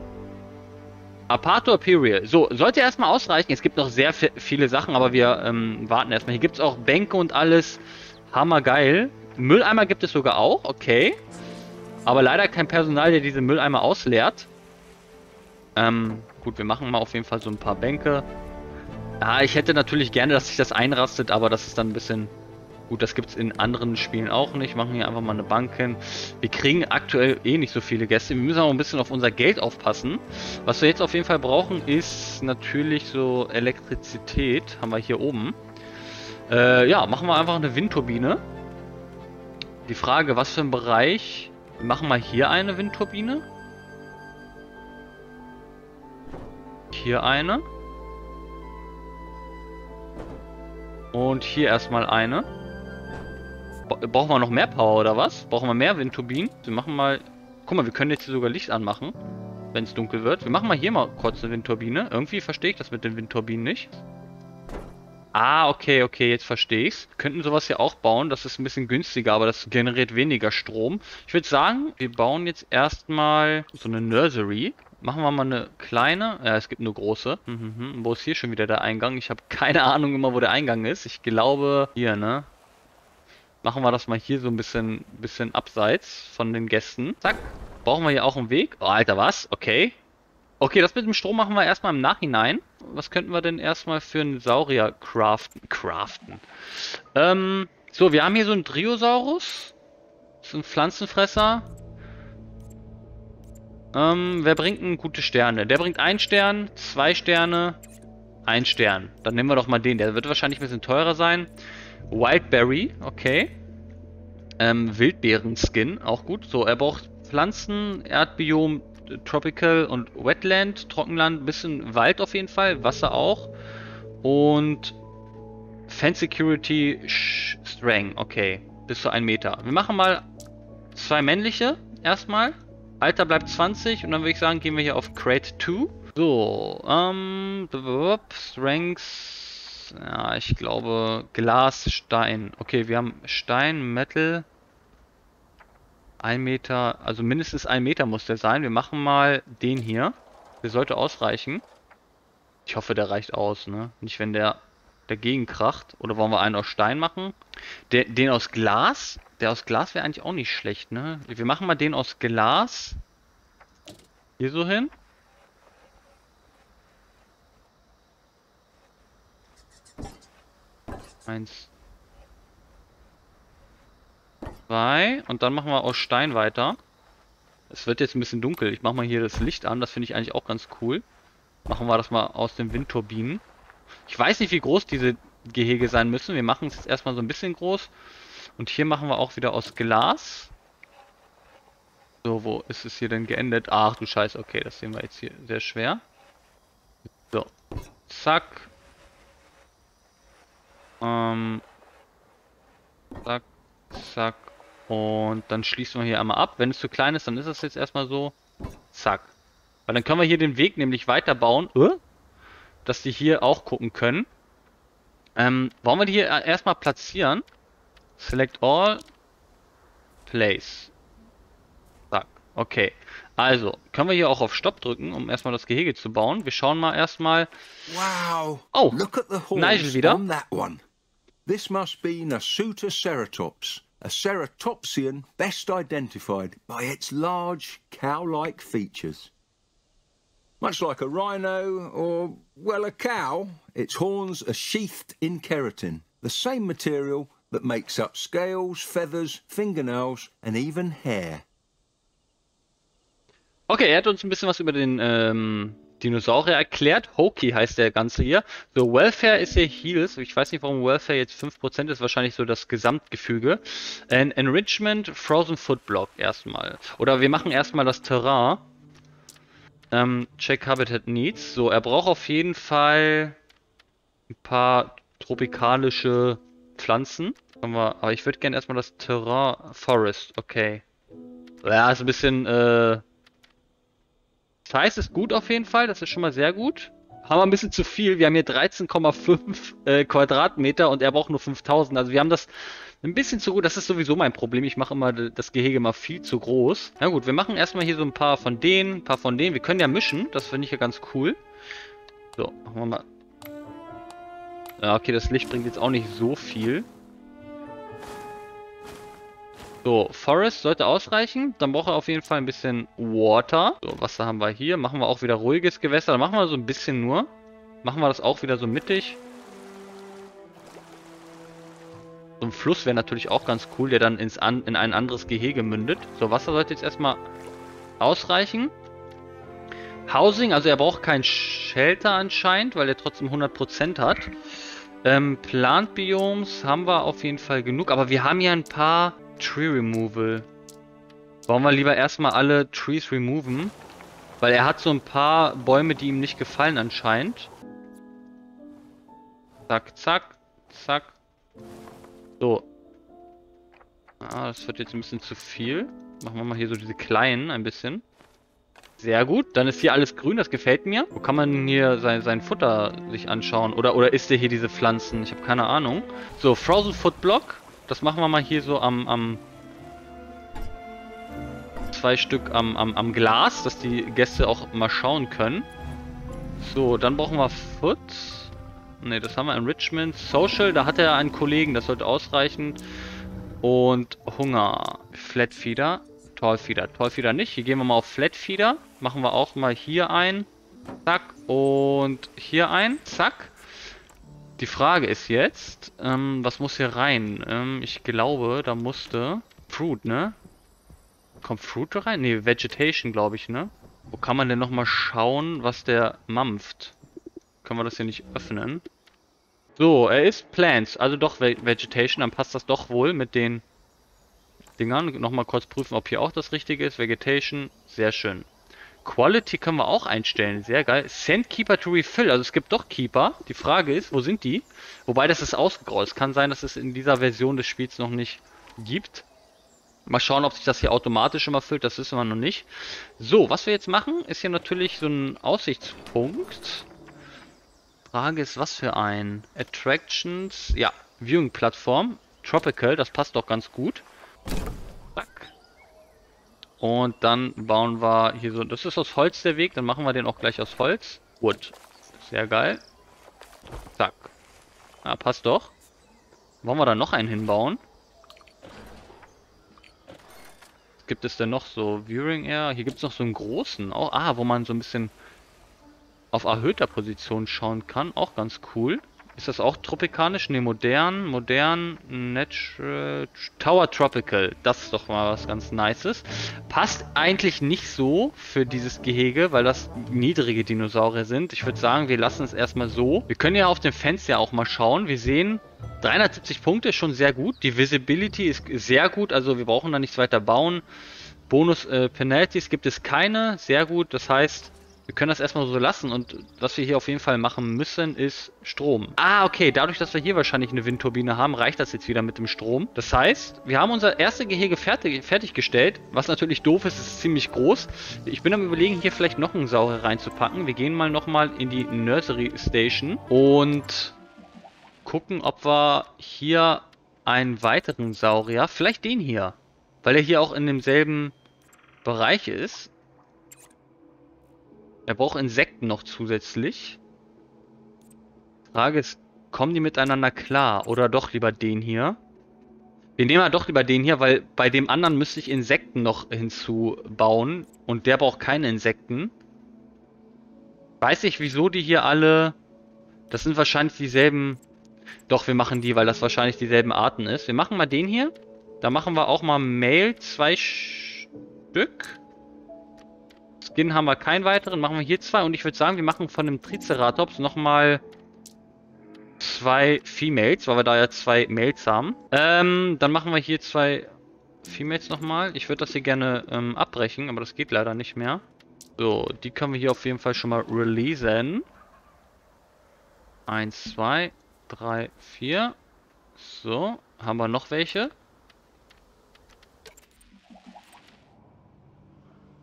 Apato Imperial. So, sollte erstmal ausreichen. Es gibt noch sehr viele Sachen, aber wir ähm, warten erstmal. Hier gibt es auch Bänke und alles. Hammergeil. Mülleimer gibt es sogar auch, okay. Aber leider kein Personal, der diese Mülleimer ausleert. Ähm, gut, wir machen mal auf jeden Fall so ein paar Bänke. Ah, ich hätte natürlich gerne, dass sich das einrastet, aber das ist dann ein bisschen... Gut, das gibt es in anderen Spielen auch nicht. Machen hier einfach mal eine Bank hin. Wir kriegen aktuell eh nicht so viele Gäste. Wir müssen auch ein bisschen auf unser Geld aufpassen. Was wir jetzt auf jeden Fall brauchen, ist natürlich so Elektrizität. Haben wir hier oben. Äh, ja, machen wir einfach eine Windturbine. Die Frage, was für ein Bereich... Wir machen mal hier eine Windturbine. Hier eine. Und hier erstmal eine. Brauchen wir noch mehr Power oder was? Brauchen wir mehr Windturbinen? Wir machen mal... Guck mal, wir können jetzt hier sogar Licht anmachen, wenn es dunkel wird. Wir machen mal hier mal kurz eine Windturbine. Irgendwie verstehe ich das mit den Windturbinen nicht. Ah, okay, okay, jetzt verstehe ich's. Wir könnten sowas ja auch bauen, das ist ein bisschen günstiger, aber das generiert weniger Strom. Ich würde sagen, wir bauen jetzt erstmal so eine Nursery. Machen wir mal eine kleine. Ja, es gibt nur große. Mhm, mhm. Wo ist hier schon wieder der Eingang? Ich habe keine Ahnung immer, wo der Eingang ist. Ich glaube hier, ne? Machen wir das mal hier so ein bisschen, bisschen abseits von den Gästen. Zack. Brauchen wir hier auch einen Weg? Oh, Alter, was? Okay. Okay, das mit dem Strom machen wir erstmal im Nachhinein. Was könnten wir denn erstmal für einen Saurier craften? Craften. Ähm, so, wir haben hier so einen Driosaurus. So ein Pflanzenfresser. Ähm, wer bringt denn gute Sterne? Der bringt einen Stern, zwei Sterne, ein Stern. Dann nehmen wir doch mal den. Der wird wahrscheinlich ein bisschen teurer sein. Wildberry, okay. Ähm, Wildbeeren-Skin, auch gut. So, er braucht Pflanzen, Erdbiom, Tropical und Wetland, Trockenland, bisschen Wald auf jeden Fall, Wasser auch. Und Fan Security Strang, okay. Bis zu 1 Meter. Wir machen mal zwei männliche erstmal. Alter bleibt 20 und dann würde ich sagen, gehen wir hier auf Crate 2. So, ähm, Strengths, ja, ich glaube Glas, Stein. Okay, wir haben Stein, Metal, ein Meter, also mindestens ein Meter muss der sein. Wir machen mal den hier. Der sollte ausreichen. Ich hoffe, der reicht aus, ne? Nicht, wenn der dagegen kracht. Oder wollen wir einen aus Stein machen? Der, den aus Glas? Der aus Glas wäre eigentlich auch nicht schlecht, ne? Wir machen mal den aus Glas. Hier so hin. Eins, zwei. Und dann machen wir aus Stein weiter. Es wird jetzt ein bisschen dunkel. Ich mache mal hier das Licht an. Das finde ich eigentlich auch ganz cool. Machen wir das mal aus den Windturbinen. Ich weiß nicht, wie groß diese Gehege sein müssen. Wir machen es jetzt erstmal so ein bisschen groß. Und hier machen wir auch wieder aus Glas. So, wo ist es hier denn geendet? Ach du Scheiße, okay, das sehen wir jetzt hier sehr schwer. So, zack. Ähm, zack, zack, und dann schließen wir hier einmal ab. Wenn es zu klein ist, dann ist es jetzt erstmal so. Zack. Weil dann können wir hier den Weg nämlich weiterbauen. Uh, dass die hier auch gucken können. Ähm, wollen wir die hier erstmal platzieren? Select all. Place. Zack. Okay. Also, können wir hier auch auf Stopp drücken, um erstmal das Gehege zu bauen. Wir schauen mal erstmal. Wow. Oh, Look at the Nigel wieder. on that one. This must be Nasuta ceratops. A ceratopsian best identified by its large cow-like features. Much like a rhino or, well, a cow, its horns are sheathed in keratin, the same material that makes up scales, feathers, fingernails and even hair. Okay, er hat uns ein bisschen was über den ähm, Dinosaurier erklärt. Hokey heißt der ganze hier. So, Welfare ist hier Heals. Ich weiß nicht, warum Welfare jetzt 5% ist. Wahrscheinlich so das Gesamtgefüge. And Enrichment, Frozen Foot Block erstmal. Oder wir machen erstmal das Terrain. Ähm, check Habitat Needs. So, er braucht auf jeden Fall ein paar tropikalische Pflanzen. Aber ich würde gerne erstmal das Terrain Forest. Okay. Ja, ist ein bisschen, äh, Size ist gut auf jeden Fall, das ist schon mal sehr gut. Haben wir ein bisschen zu viel. Wir haben hier 13,5 äh, Quadratmeter und er braucht nur 5000. Also wir haben das ein bisschen zu gut. Das ist sowieso mein Problem. Ich mache immer das Gehege mal viel zu groß. Na gut, wir machen erstmal hier so ein paar von denen, ein paar von denen. Wir können ja mischen. Das finde ich ja ganz cool. So, machen wir mal. Ja, okay, das Licht bringt jetzt auch nicht so viel. So, Forest sollte ausreichen. Dann braucht er auf jeden Fall ein bisschen Water. So, Wasser haben wir hier. Machen wir auch wieder ruhiges Gewässer. Dann machen wir so ein bisschen nur. Machen wir das auch wieder so mittig. So ein Fluss wäre natürlich auch ganz cool, der dann ins an, in ein anderes Gehege mündet. So, Wasser sollte jetzt erstmal ausreichen. Housing, also er braucht kein Shelter anscheinend, weil er trotzdem 100% hat. Ähm, Plant Biomes haben wir auf jeden Fall genug, aber wir haben ja ein paar Tree Removal. Wollen wir lieber erstmal alle Trees removen? Weil er hat so ein paar Bäume, die ihm nicht gefallen anscheinend. Zack, zack. Zack. So. Ah, das wird jetzt ein bisschen zu viel. Machen wir mal hier so diese kleinen ein bisschen. Sehr gut. Dann ist hier alles grün, das gefällt mir. Wo kann man hier sein, sein Futter sich anschauen? Oder, oder isst er hier diese Pflanzen? Ich habe keine Ahnung. So, Frozen Food Block. Das machen wir mal hier so am, am zwei Stück am, am, am Glas, dass die Gäste auch mal schauen können. So, dann brauchen wir Foot. Ne, das haben wir Enrichment. Social, da hat er einen Kollegen, das sollte ausreichen. Und Hunger. Flat Feeder. Tall Feeder. Tall Feeder nicht. Hier gehen wir mal auf Flat Feeder. Machen wir auch mal hier ein. Zack. Und hier ein. Zack. Die Frage ist jetzt, ähm, was muss hier rein? Ähm, ich glaube, da musste Fruit, ne? Kommt Fruit rein? Ne, Vegetation, glaube ich, ne? Wo kann man denn nochmal schauen, was der mampft? Können wir das hier nicht öffnen? So, er ist Plants, also doch Vegetation, dann passt das doch wohl mit den Dingern. Nochmal kurz prüfen, ob hier auch das Richtige ist. Vegetation, sehr schön. Quality können wir auch einstellen, sehr geil. Send Keeper to Refill, also es gibt doch Keeper. Die Frage ist, wo sind die? Wobei, das ist ausgegraut. Es kann sein, dass es in dieser Version des Spiels noch nicht gibt. Mal schauen, ob sich das hier automatisch immer füllt, das wissen wir noch nicht. So, was wir jetzt machen, ist hier natürlich so ein Aussichtspunkt. Frage ist, was für ein? Attractions, ja, Viewing-Plattform. Tropical, das passt doch ganz gut. Und dann bauen wir hier so, das ist aus Holz der Weg, dann machen wir den auch gleich aus Holz. Wood. Sehr geil. Zack. Ja, passt doch. Wollen wir da noch einen hinbauen? gibt es denn noch so? Viewing Air. Hier gibt es noch so einen großen. Auch, ah, wo man so ein bisschen auf erhöhter Position schauen kann. Auch ganz cool. Ist das auch tropikanisch? Ne, modern, modern, natural, Tower Tropical. Das ist doch mal was ganz Nices. Passt eigentlich nicht so für dieses Gehege, weil das niedrige Dinosaurier sind. Ich würde sagen, wir lassen es erstmal so. Wir können ja auf dem Fenster auch mal schauen. Wir sehen, 370 Punkte ist schon sehr gut. Die Visibility ist sehr gut, also wir brauchen da nichts weiter bauen. Bonus äh, Penalties gibt es keine, sehr gut. Das heißt, wir können das erstmal so lassen und was wir hier auf jeden Fall machen müssen, ist Strom. Ah, okay, dadurch, dass wir hier wahrscheinlich eine Windturbine haben, reicht das jetzt wieder mit dem Strom. Das heißt, wir haben unser erste Gehege fertig, fertiggestellt, was natürlich doof ist, ist ziemlich groß. Ich bin am überlegen, hier vielleicht noch einen Saurier reinzupacken. Wir gehen mal nochmal in die Nursery Station und gucken, ob wir hier einen weiteren Saurier, vielleicht den hier, weil er hier auch in demselben Bereich ist, er braucht Insekten noch zusätzlich. Frage ist, kommen die miteinander klar? Oder doch lieber den hier? Wir nehmen ja doch lieber den hier, weil bei dem anderen müsste ich Insekten noch hinzubauen. Und der braucht keine Insekten. Weiß ich, wieso die hier alle... Das sind wahrscheinlich dieselben... Doch, wir machen die, weil das wahrscheinlich dieselben Arten ist. Wir machen mal den hier. Da machen wir auch mal Mail, zwei Stück. Skin haben wir keinen weiteren. Machen wir hier zwei. Und ich würde sagen, wir machen von dem Triceratops nochmal zwei Females, weil wir da ja zwei Males haben. Ähm, dann machen wir hier zwei Females nochmal. Ich würde das hier gerne ähm, abbrechen, aber das geht leider nicht mehr. So, die können wir hier auf jeden Fall schon mal releasen. Eins, zwei, drei, vier. So, haben wir noch welche?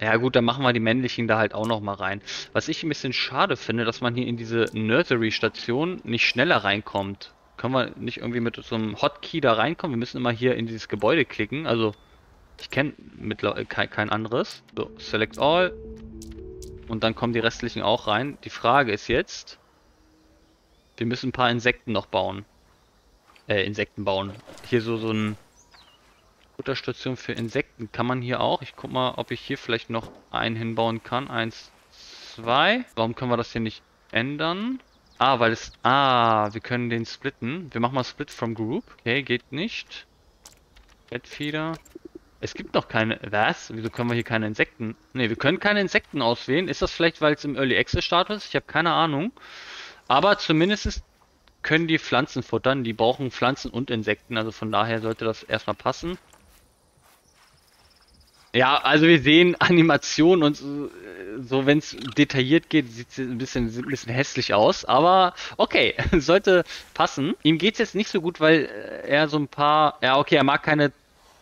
Ja gut, dann machen wir die männlichen da halt auch noch mal rein. Was ich ein bisschen schade finde, dass man hier in diese Nursery-Station nicht schneller reinkommt. Können wir nicht irgendwie mit so einem Hotkey da reinkommen? Wir müssen immer hier in dieses Gebäude klicken. Also, ich kenne kein, kein anderes. So, Select All. Und dann kommen die restlichen auch rein. Die Frage ist jetzt, wir müssen ein paar Insekten noch bauen. Äh, Insekten bauen. Hier so, so ein Futterstation für Insekten kann man hier auch. Ich guck mal, ob ich hier vielleicht noch einen hinbauen kann. Eins, zwei. Warum können wir das hier nicht ändern? Ah, weil es... Ah, wir können den splitten. Wir machen mal Split from Group. Okay, geht nicht. Feeder. Es gibt noch keine... Was? Wieso können wir hier keine Insekten... Ne, wir können keine Insekten auswählen. Ist das vielleicht, weil es im Early Access Status ist? Ich habe keine Ahnung. Aber zumindest können die Pflanzen futtern. Die brauchen Pflanzen und Insekten. Also von daher sollte das erstmal passen. Ja, also wir sehen Animationen und so wenn es detailliert geht, sieht es ein bisschen, ein bisschen hässlich aus. Aber okay, sollte passen. Ihm geht es jetzt nicht so gut, weil er so ein paar, ja okay, er mag keine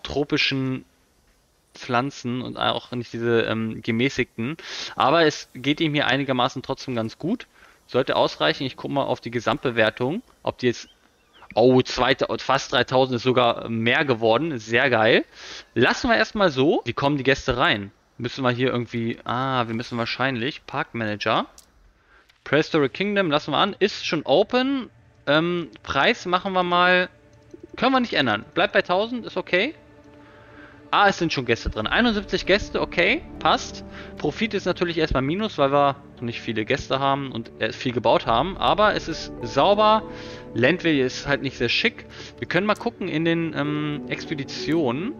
tropischen Pflanzen und auch nicht diese ähm, gemäßigten. Aber es geht ihm hier einigermaßen trotzdem ganz gut. Sollte ausreichen. Ich gucke mal auf die Gesamtbewertung, ob die jetzt Oh, zweite, fast 3000 ist sogar mehr geworden. Sehr geil. Lassen wir erstmal so. Wie kommen die Gäste rein? Müssen wir hier irgendwie... Ah, wir müssen wahrscheinlich... Parkmanager. Prehistory Kingdom lassen wir an. Ist schon open. Ähm, Preis machen wir mal... Können wir nicht ändern. Bleibt bei 1000, ist okay. Ah, es sind schon Gäste drin. 71 Gäste, okay, passt. Profit ist natürlich erstmal Minus, weil wir nicht viele Gäste haben und viel gebaut haben. Aber es ist sauber. Landville ist halt nicht sehr schick. Wir können mal gucken in den ähm, Expeditionen.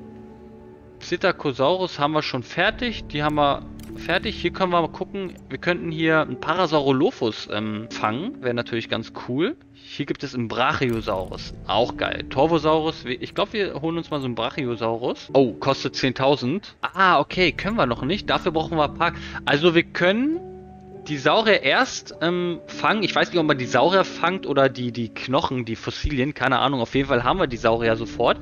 Psittacosaurus haben wir schon fertig. Die haben wir fertig. Hier können wir mal gucken. Wir könnten hier einen Parasaurolophus ähm, fangen. Wäre natürlich ganz cool. Hier gibt es einen Brachiosaurus. Auch geil. Torvosaurus. Ich glaube, wir holen uns mal so einen Brachiosaurus. Oh, kostet 10.000. Ah, okay. Können wir noch nicht. Dafür brauchen wir ein paar. Also wir können die Saurier erst ähm, fangen. Ich weiß nicht, ob man die Saurier fangt oder die, die Knochen, die Fossilien. Keine Ahnung. Auf jeden Fall haben wir die Saurier sofort.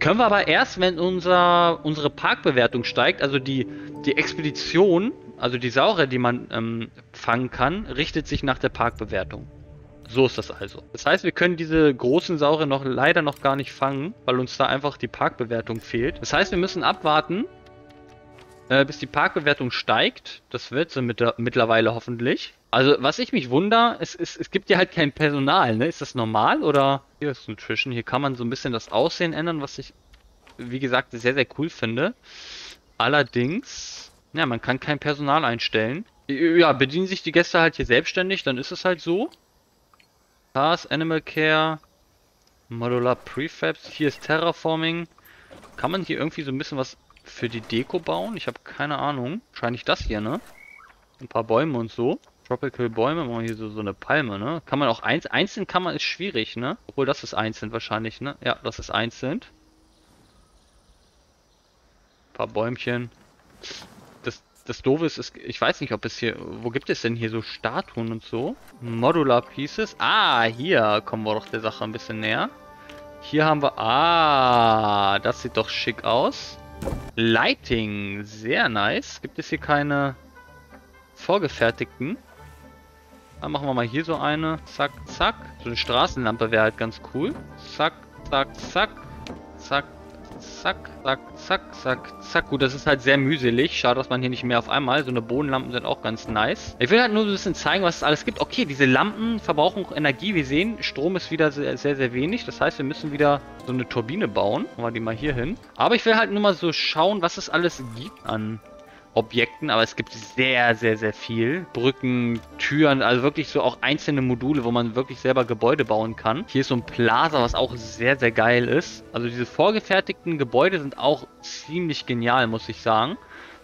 Können wir aber erst, wenn unser, unsere Parkbewertung steigt, also die, die Expedition, also die Saurier, die man ähm, fangen kann, richtet sich nach der Parkbewertung. So ist das also. Das heißt, wir können diese großen Saurier noch leider noch gar nicht fangen, weil uns da einfach die Parkbewertung fehlt. Das heißt, wir müssen abwarten, äh, bis die Parkbewertung steigt. Das wird sie mit mittlerweile hoffentlich. Also, was ich mich wundere, es, es, es gibt ja halt kein Personal, ne? Ist das normal oder? Hier ist Nutrition. Hier kann man so ein bisschen das Aussehen ändern, was ich, wie gesagt, sehr, sehr cool finde. Allerdings, ja, man kann kein Personal einstellen. Ja, bedienen sich die Gäste halt hier selbstständig, dann ist es halt so. Cars, Animal Care, Modular Prefabs, hier ist Terraforming. Kann man hier irgendwie so ein bisschen was für die Deko bauen? Ich habe keine Ahnung. Wahrscheinlich das hier, ne? Ein paar Bäume und so. Tropical Bäume, machen hier so, so eine Palme, ne? Kann man auch eins, einzeln kann man, ist schwierig, ne? Obwohl das ist einzeln wahrscheinlich, ne? Ja, das ist einzeln. Ein paar Bäumchen das Doofe ist, ist, ich weiß nicht, ob es hier, wo gibt es denn hier so Statuen und so? Modular Pieces. Ah, hier kommen wir doch der Sache ein bisschen näher. Hier haben wir, ah, das sieht doch schick aus. Lighting, sehr nice. Gibt es hier keine vorgefertigten? Dann machen wir mal hier so eine. Zack, zack. So eine Straßenlampe wäre halt ganz cool. Zack, zack, zack. Zack, Zack, zack, zack, zack, zack. Gut, das ist halt sehr mühselig. Schade, dass man hier nicht mehr auf einmal. So eine Bodenlampen sind auch ganz nice. Ich will halt nur ein bisschen zeigen, was es alles gibt. Okay, diese Lampen verbrauchen Energie. Wir sehen, Strom ist wieder sehr, sehr, sehr wenig. Das heißt, wir müssen wieder so eine Turbine bauen. Machen wir die mal hier hin. Aber ich will halt nur mal so schauen, was es alles gibt an Objekten, aber es gibt sehr, sehr, sehr viel. Brücken, Türen, also wirklich so auch einzelne Module, wo man wirklich selber Gebäude bauen kann. Hier ist so ein Plaza, was auch sehr, sehr geil ist. Also diese vorgefertigten Gebäude sind auch ziemlich genial, muss ich sagen.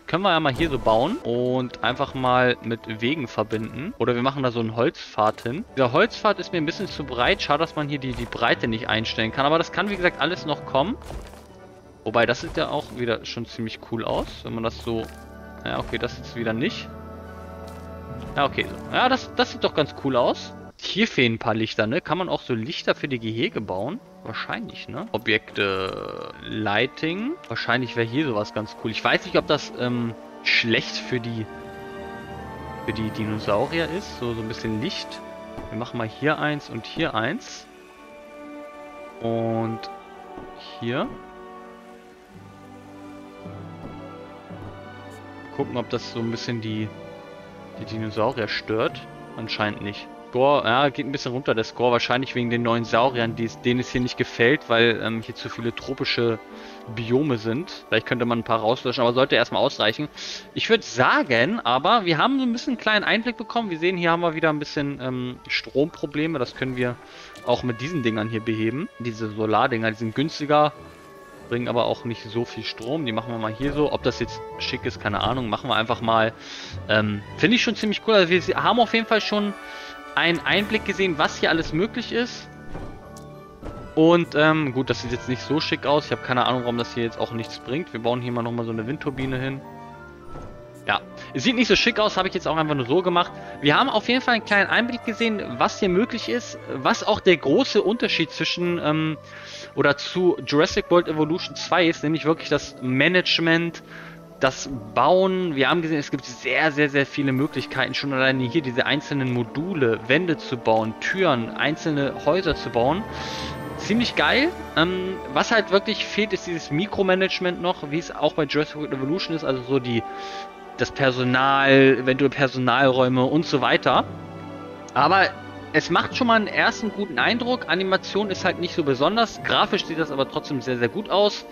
Können wir ja mal hier so bauen und einfach mal mit Wegen verbinden. Oder wir machen da so einen Holzpfad hin. Dieser Holzpfad ist mir ein bisschen zu breit. Schade, dass man hier die, die Breite nicht einstellen kann. Aber das kann, wie gesagt, alles noch kommen. Wobei, das sieht ja auch wieder schon ziemlich cool aus, wenn man das so ja, okay, das jetzt wieder nicht. Ja, okay. Ja, das, das sieht doch ganz cool aus. Hier fehlen ein paar Lichter, ne? Kann man auch so Lichter für die Gehege bauen? Wahrscheinlich, ne? Objekte Lighting. Wahrscheinlich wäre hier sowas ganz cool. Ich weiß nicht, ob das ähm, schlecht für die für die Dinosaurier ist. So, so ein bisschen Licht. Wir machen mal hier eins und hier eins. Und hier. Gucken, ob das so ein bisschen die, die Dinosaurier stört. Anscheinend nicht. Score, ja, geht ein bisschen runter, der Score. Wahrscheinlich wegen den neuen Sauriern, die, denen es hier nicht gefällt, weil ähm, hier zu viele tropische Biome sind. Vielleicht könnte man ein paar rauslöschen, aber sollte erstmal ausreichen. Ich würde sagen, aber wir haben so ein bisschen einen kleinen Einblick bekommen. Wir sehen, hier haben wir wieder ein bisschen ähm, Stromprobleme. Das können wir auch mit diesen Dingern hier beheben. Diese Solardinger, die sind günstiger bringen aber auch nicht so viel Strom. Die machen wir mal hier so. Ob das jetzt schick ist, keine Ahnung. Machen wir einfach mal. Ähm, Finde ich schon ziemlich cool. Also wir haben auf jeden Fall schon einen Einblick gesehen, was hier alles möglich ist. Und ähm, gut, das sieht jetzt nicht so schick aus. Ich habe keine Ahnung, warum das hier jetzt auch nichts bringt. Wir bauen hier mal nochmal so eine Windturbine hin. Ja, sieht nicht so schick aus, habe ich jetzt auch einfach nur so gemacht. Wir haben auf jeden Fall einen kleinen Einblick gesehen, was hier möglich ist, was auch der große Unterschied zwischen ähm, oder zu Jurassic World Evolution 2 ist, nämlich wirklich das Management, das Bauen. Wir haben gesehen, es gibt sehr, sehr, sehr viele Möglichkeiten, schon alleine hier diese einzelnen Module, Wände zu bauen, Türen, einzelne Häuser zu bauen ziemlich geil. Ähm, was halt wirklich fehlt, ist dieses Mikromanagement noch, wie es auch bei Jurassic World Evolution ist, also so die das Personal, eventuell Personalräume und so weiter. Aber es macht schon mal einen ersten guten Eindruck. Animation ist halt nicht so besonders. Grafisch sieht das aber trotzdem sehr, sehr gut aus.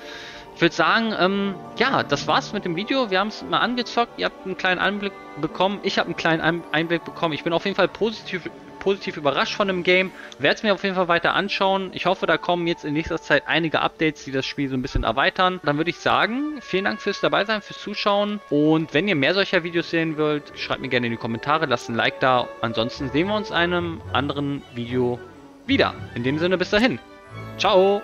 Ich würde sagen, ähm, ja, das war's mit dem Video. Wir haben es mal angezockt. Ihr habt einen kleinen Einblick bekommen. Ich habe einen kleinen Einblick bekommen. Ich bin auf jeden Fall positiv positiv überrascht von dem Game. Werde es mir auf jeden Fall weiter anschauen. Ich hoffe, da kommen jetzt in nächster Zeit einige Updates, die das Spiel so ein bisschen erweitern. Dann würde ich sagen, vielen Dank fürs dabei sein, fürs Zuschauen. Und wenn ihr mehr solcher Videos sehen wollt, schreibt mir gerne in die Kommentare, lasst ein Like da. Ansonsten sehen wir uns in einem anderen Video wieder. In dem Sinne, bis dahin. Ciao!